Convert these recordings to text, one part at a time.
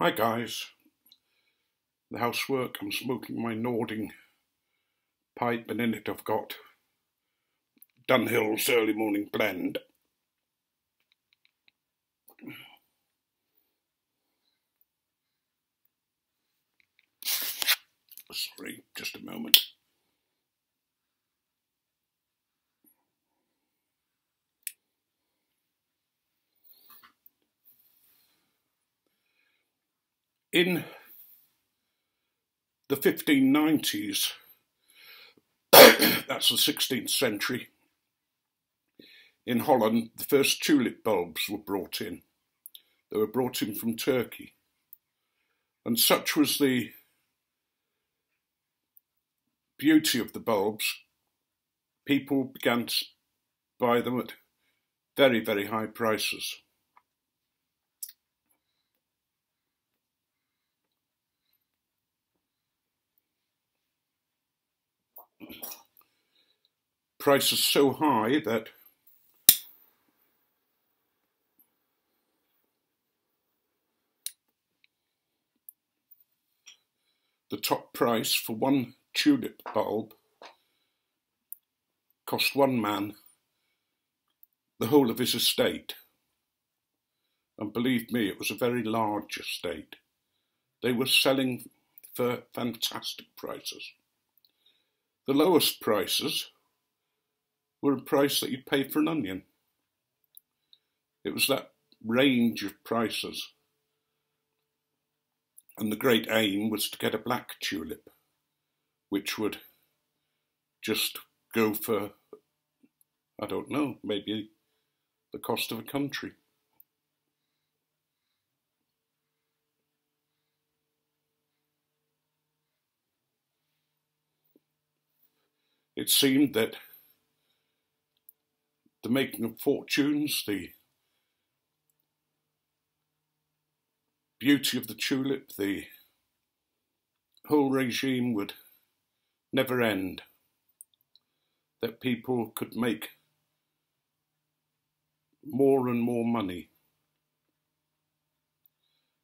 Hi guys, the housework, I'm smoking my Nording pipe and in it I've got Dunhill's early morning blend. Sorry, just a moment. In the 1590s, that's the 16th century, in Holland, the first tulip bulbs were brought in. They were brought in from Turkey. And such was the beauty of the bulbs, people began to buy them at very, very high prices. Prices so high that the top price for one tulip bulb cost one man the whole of his estate. And believe me, it was a very large estate. They were selling for fantastic prices. The lowest prices were a price that you'd pay for an onion. It was that range of prices. And the great aim was to get a black tulip which would just go for, I don't know, maybe the cost of a country. It seemed that the making of fortunes, the beauty of the tulip, the whole regime would never end, that people could make more and more money.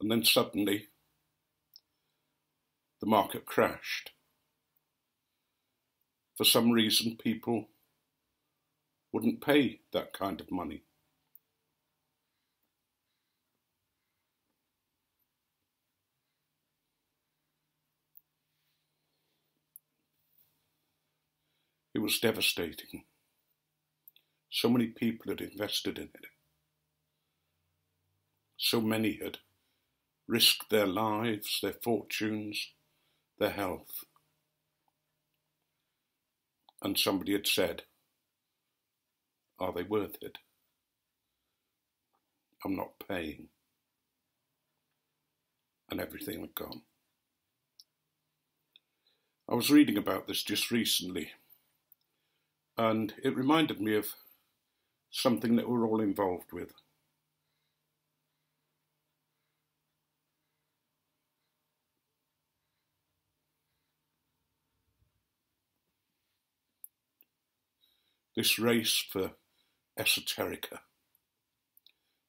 And then suddenly the market crashed. For some reason, people wouldn't pay that kind of money. It was devastating. So many people had invested in it. So many had risked their lives, their fortunes, their health. And somebody had said, Are they worth it? I'm not paying. And everything had gone. I was reading about this just recently and it reminded me of something that we're all involved with. This race for esoterica,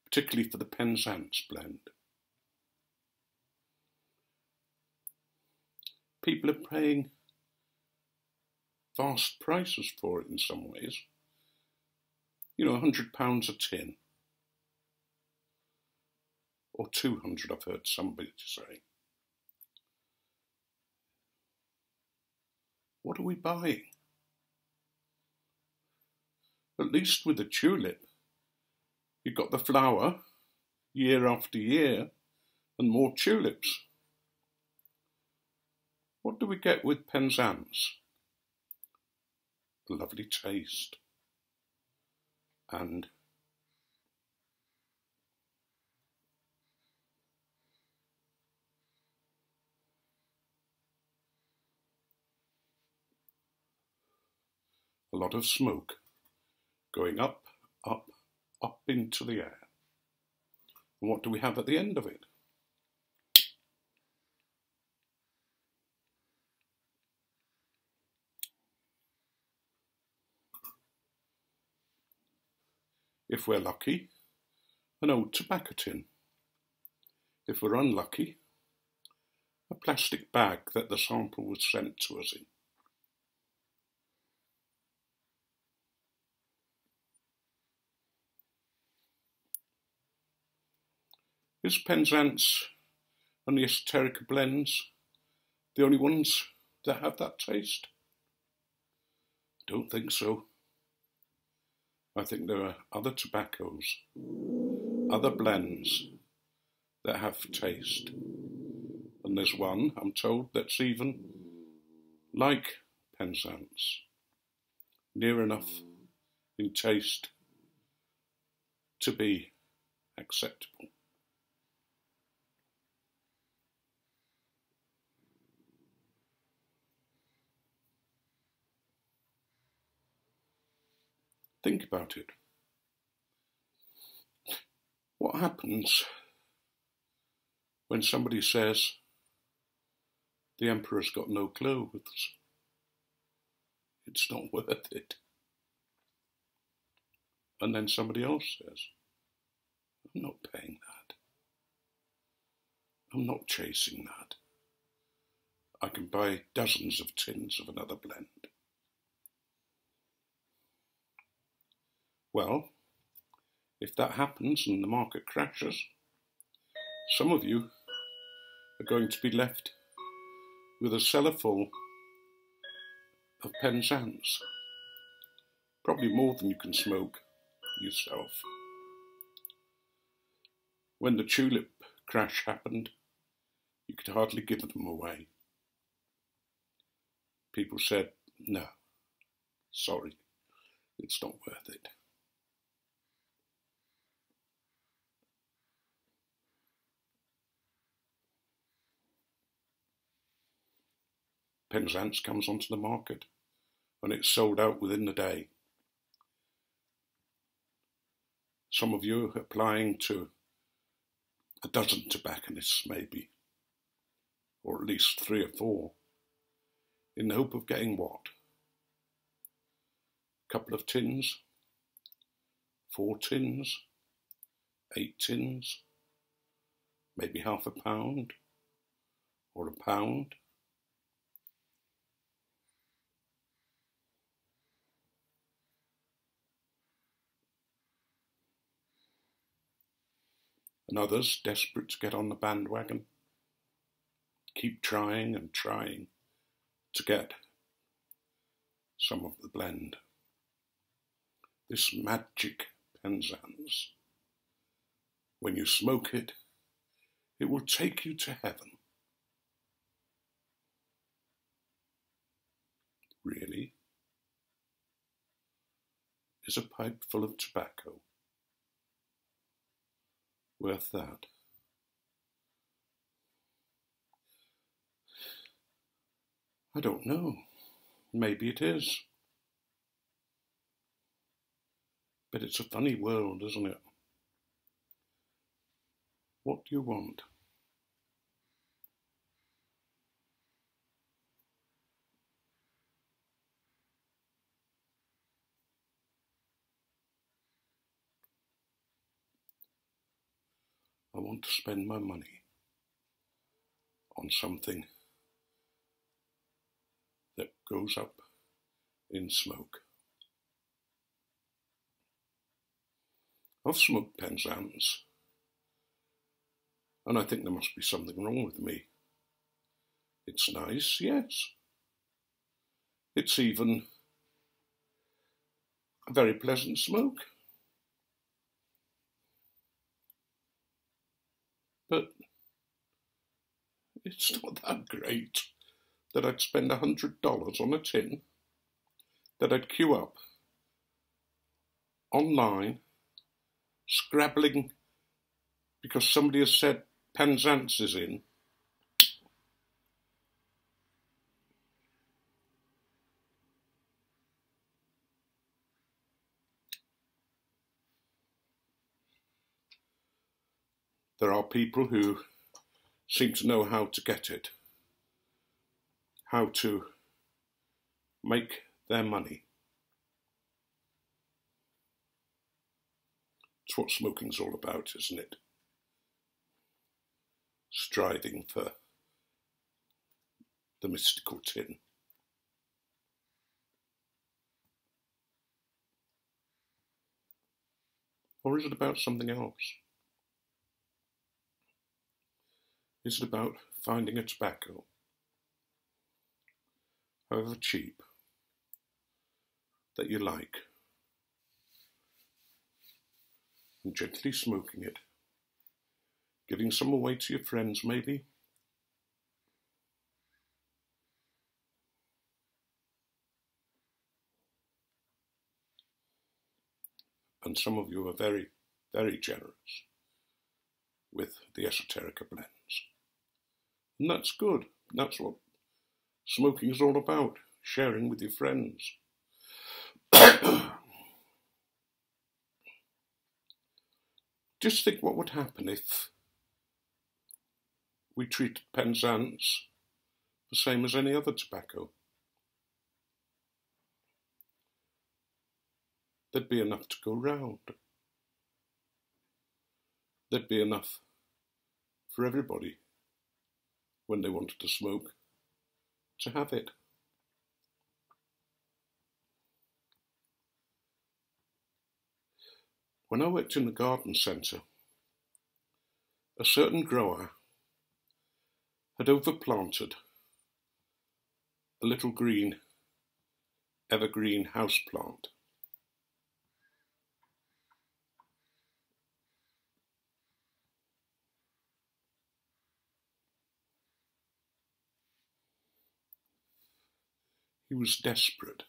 particularly for the Penzance blend. People are paying vast prices for it in some ways. You know, £100 a tin. Or 200 I've heard somebody say. What are we buying? At least with the tulip, you've got the flower year after year and more tulips. What do we get with Penzance? lovely taste and a lot of smoke going up, up, up into the air. And what do we have at the end of it? if we're lucky, an old tobacco tin. if we're unlucky, a plastic bag that the sample was sent to us in. Is Penzance and the Esoterica blends the only ones that have that taste? I Don't think so. I think there are other tobaccos, other blends that have taste. And there's one, I'm told, that's even like Penzance, near enough in taste to be acceptable. Think about it. What happens when somebody says the emperor's got no clothes? It's not worth it. And then somebody else says, I'm not paying that. I'm not chasing that. I can buy dozens of tins of another blend. Well, if that happens and the market crashes, some of you are going to be left with a cellar full of Penzance. Probably more than you can smoke yourself. When the tulip crash happened, you could hardly give them away. People said, no, sorry, it's not worth it. Penzance comes onto the market and it's sold out within the day. Some of you applying to a dozen tobacconists, maybe, or at least three or four, in the hope of getting what? A couple of tins, four tins, eight tins, maybe half a pound, or a pound. And others desperate to get on the bandwagon. Keep trying and trying to get some of the blend. This magic Penzance. When you smoke it, it will take you to heaven. Really? Is a pipe full of tobacco worth that? I don't know. Maybe it is. But it's a funny world, isn't it? What do you want? I want to spend my money on something that goes up in smoke. I've smoked Penzance, and I think there must be something wrong with me. It's nice, yes. It's even a very pleasant smoke. But it's not that great that I'd spend a hundred dollars on a tin, that I'd queue up online, scrabbling because somebody has said Penzance is in. There are people who seem to know how to get it, how to make their money. It's what smoking's all about, isn't it? striving for the mystical tin. Or is it about something else? Is it about finding a tobacco, however cheap, that you like, and gently smoking it, giving some away to your friends maybe? and some of you are very, very generous with the esoterica blends. And that's good. That's what smoking is all about, sharing with your friends. Just think what would happen if we treated Penzance the same as any other tobacco. there'd be enough to go round. There'd be enough for everybody when they wanted to smoke to have it. When I worked in the garden centre, a certain grower had overplanted a little green evergreen house plant He was desperate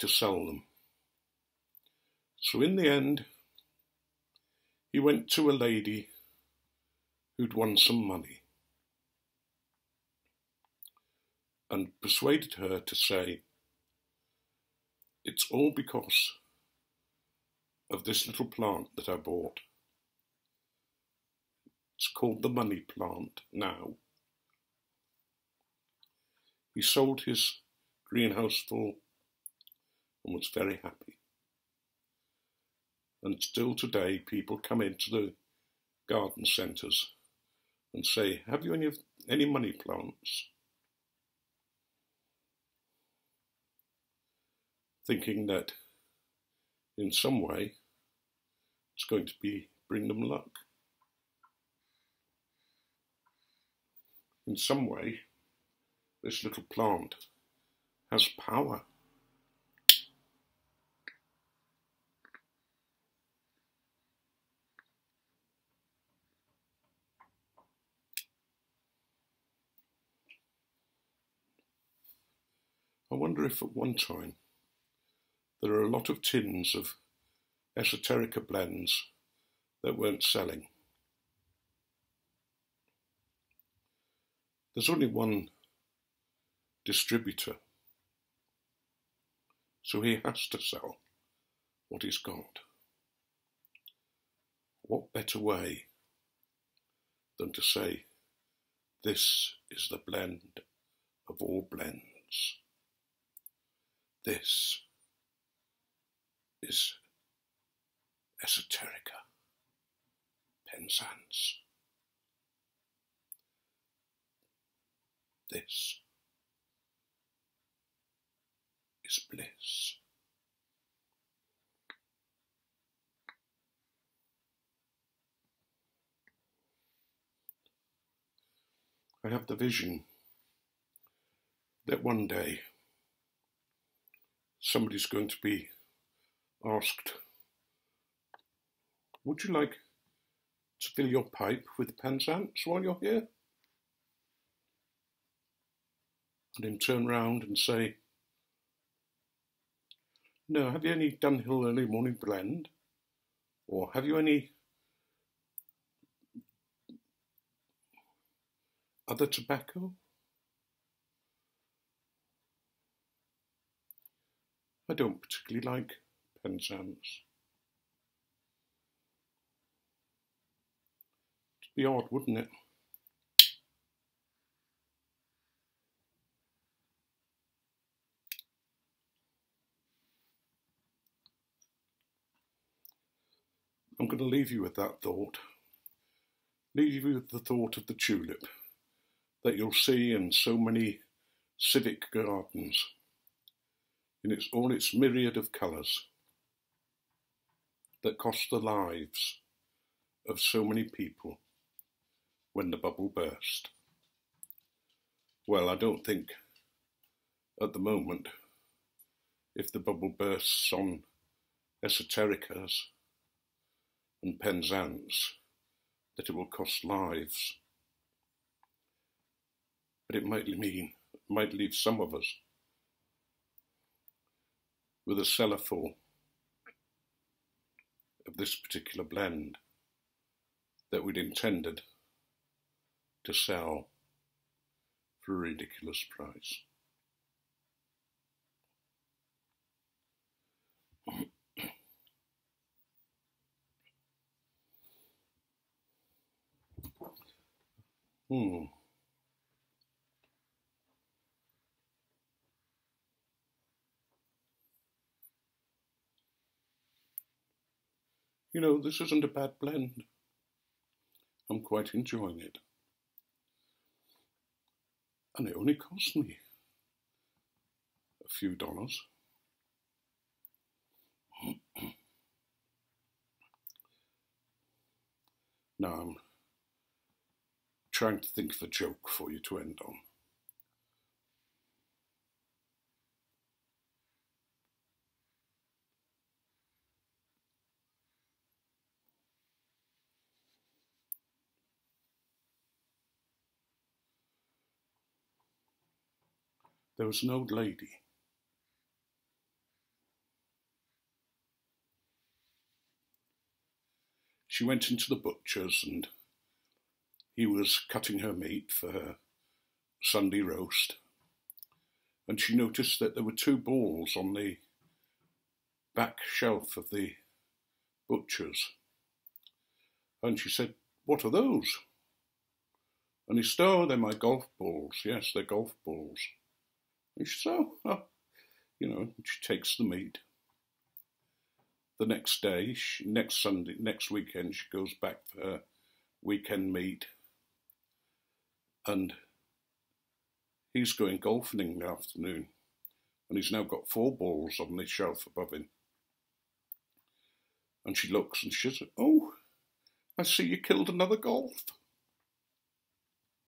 to sell them. So in the end, he went to a lady who'd won some money and persuaded her to say, It's all because of this little plant that I bought. It's called the money plant now. He sold his greenhouse full and was very happy. And still today, people come into the garden centres and say, Have you any, any money plants? Thinking that in some way it's going to be bring them luck. In some way, this little plant has power. I wonder if at one time there are a lot of tins of esoterica blends that weren't selling. There's only one distributor. So he has to sell what he's got. What better way than to say, this is the blend of all blends. This is esoterica, Penzance. This is bliss. I have the vision that one day somebody's going to be asked, Would you like to fill your pipe with Penzance while you're here? And then turn round and say, no, have you any Dunhill early morning blend? Or have you any other tobacco? I don't particularly like Penzance. It'd be odd, wouldn't it? I'm going to leave you with that thought. leave you with the thought of the tulip that you'll see in so many civic gardens in its all its myriad of colours that cost the lives of so many people when the bubble burst. Well, I don't think at the moment, if the bubble bursts on esotericas and Penzance, that it will cost lives. But it might mean, might leave some of us with a cellar full of this particular blend that we'd intended to sell for a ridiculous price. Hmm. You know, this isn't a bad blend. I'm quite enjoying it. And it only cost me a few dollars. now I'm trying to think of a joke for you to end on. There was an old lady. She went into the butcher's and he was cutting her meat for her Sunday roast. And she noticed that there were two balls on the back shelf of the butcher's. And she said, What are those? And he said, Oh, they're my golf balls. Yes, they're golf balls. So, oh, you know, she takes the meat. The next day, she, next Sunday, next weekend, she goes back for her weekend meat. And he's going golfing in the afternoon. And he's now got four balls on the shelf above him. And she looks and she says, Oh, I see you killed another golf.